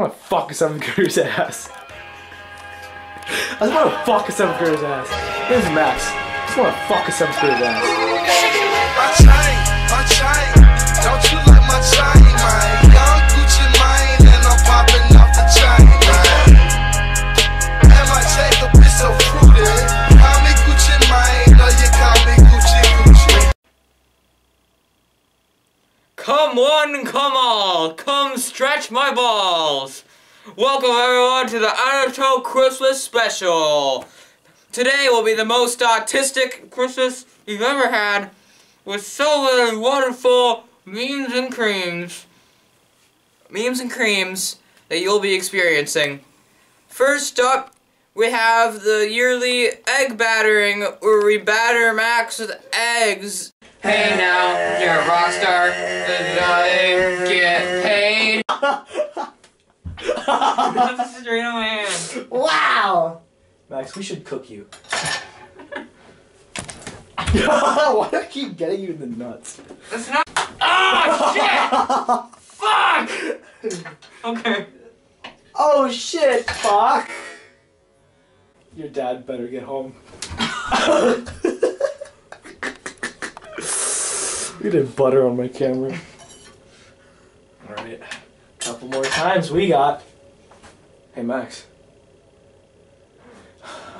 I wanna fuck a seventh grader's ass. I just wanna fuck a seventh grader's ass. Is Max. I just wanna fuck a seventh grader's ass. Stretch my balls. Welcome everyone to the Naruto Christmas special. Today will be the most autistic Christmas you've ever had, with so many wonderful memes and creams, memes and creams that you'll be experiencing. First up, we have the yearly egg battering, where we batter Max with eggs Hey now, you're a rock star, I get paid. That's straight on my hand. Wow! Max, we should cook you. Why do I keep getting you in the nuts? That's not. Oh shit! Fuck! Okay. Oh shit, fuck! Your dad better get home. we did butter on my camera. Alright. Couple more times we got. Hey Max.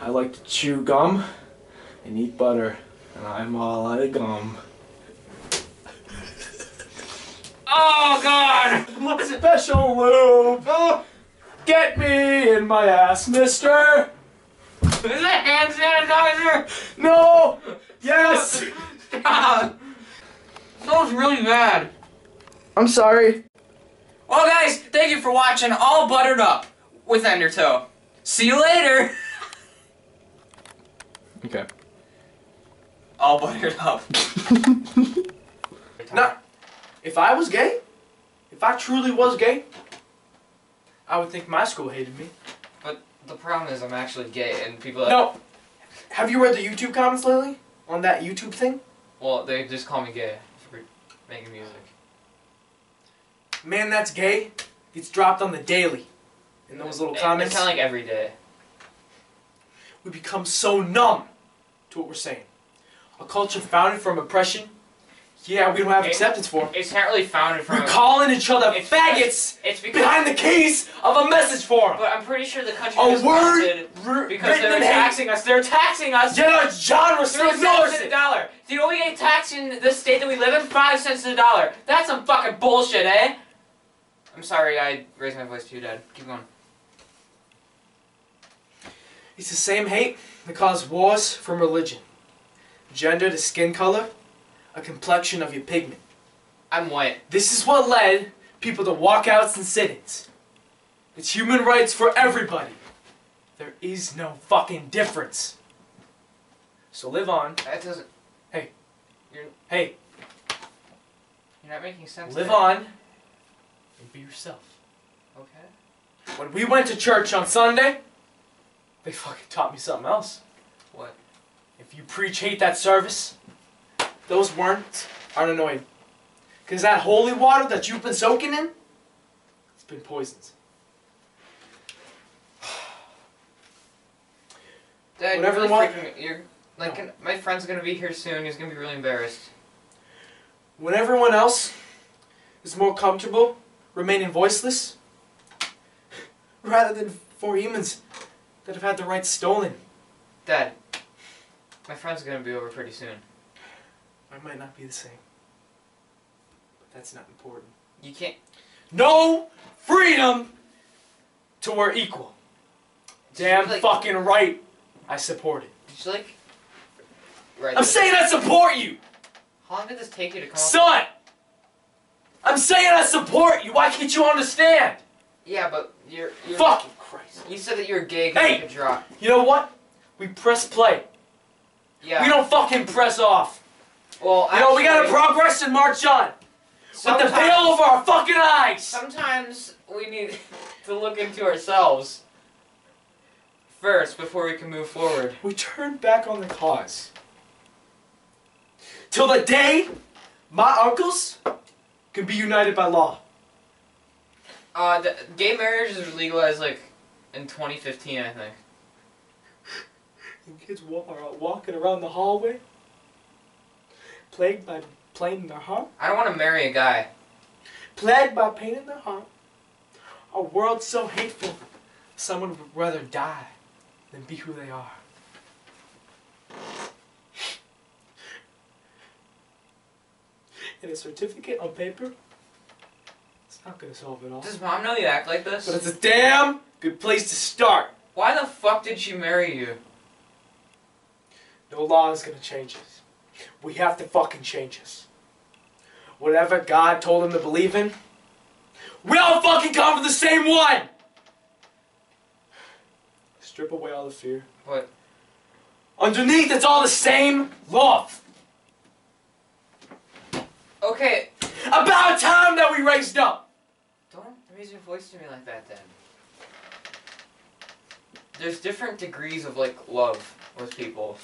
I like to chew gum and eat butter. And I'm all out of gum. Oh god! What is it? Special lube! Oh, get me in my ass, mister! Is it hand sanitizer? No! Yes! Stop! Smells really bad. I'm sorry. Well, guys, thank you for watching All Buttered Up with Endertoe. See you later. Okay. All buttered up. Now, if I was gay, if I truly was gay, I would think my school hated me. But the problem is, I'm actually gay, and people. That, No. Have you read the YouTube comments lately? On that YouTube thing? Well, they just call me gay for making music. Man that's gay gets dropped on the daily. In those little It- comments. It's kind of like every day. we become so numb to what we're saying. A culture founded from oppression. Yeah, we don't have It- acceptance for. It's apparently founded from. We're calling each other It's- faggots It's because. behind the case of a message forum. But I'm pretty sure the country A word because they're taxing us. They're taxing us. Yet our genre still ignores cents it. dollar. Do you know we get taxed in the state that we live in? Five cents the dollar. That's some fucking bullshit, eh? I'm sorry I raised my voice to you, Dad. Keep going. It's the same hate that caused wars from religion, gender to skin color, a complexion of your pigment. I'm white. This is what led people to walkouts and sit-ins. It's human rights for everybody. There is no fucking difference. So live on. That doesn't. Hey. You're, Hey, you're not making sense. live on and be yourself. Okay. When we went to church on Sunday, they fucking taught me something else. What? If you preach hate that service, those words aren't annoying. Because that holy water that you've been soaking in, it's been poisoned. Dad, Whatever you're really freaking. You're like my friend's gonna be here soon. He's gonna be really embarrassed. When everyone else is more comfortable remaining voiceless, rather than for humans that have had their rights stolen, Dad, my friend's gonna be over pretty soon. I might not be the same. But that's not important. You can't. No freedom to we're equal. Damn Like- fucking right. I support it. Did you like? Right. I'm saying I support you, How long did this take you to come? son. I'm saying I support you. Why can't you understand? Yeah, but you're. you're Fucking Christ. You said that you were gay Hey! you. You know what? We press play. Yeah. We don't fucking press off. Well, You know, we gotta progress and march on. With the veil over our fucking eyes. Sometimes we need to look into ourselves first before we can move forward. We turn back on the cause. Till the day my uncles can be united by law. Uh, the, gay marriage is legalized like in 2015, I think. And kids are walking around the hallway, plagued by pain in their heart, I don't want to marry a guy. plagued by pain in their heart. A world so hateful, someone would rather die than be who they are. And a certificate on paper, it's not gonna solve it all. Does mom know you act like this? But it's a damn good place to start. Why the fuck did she marry you? No law is gonna change us. We have to fucking change us. Whatever God told him to believe in, we all fucking come from the same one! Strip away all the fear. What? Underneath, it's all the same love. Okay, About time that we raised up. don't raise your voice to me like that then. There's different degrees of like love with people.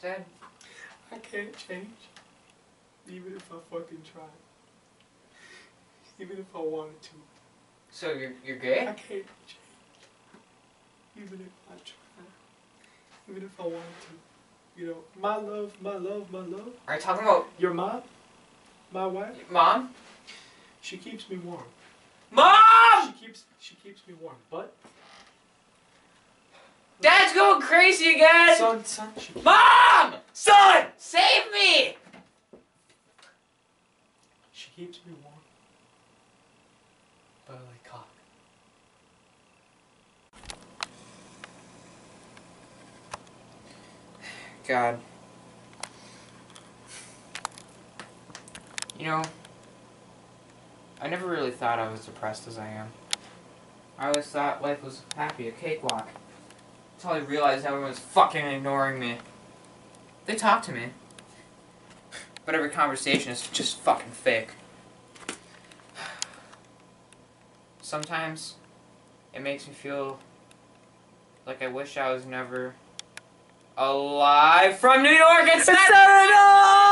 Dad, I can't change. Even if I fucking tried. Even if I wanted to. so you're you're gay? I gay? can't change. Even if I tried. Even if I wanted to. You know, my love, my love, my love. Are you talking about Your mom, my wife, mom? she keeps me warm. Mom! She keeps she keeps me warm. But Dad's going crazy again! son, son, she Mom! son, Save me! she keeps me warm. But I like cock. God. You know, I never really thought I was depressed as I am. I always thought life was happy, a cakewalk. Until I realized everyone's fucking ignoring me. They talk to me. But every conversation is just fucking fake. Sometimes it makes me feel like I wish I was never alive from New York. It's Saturday!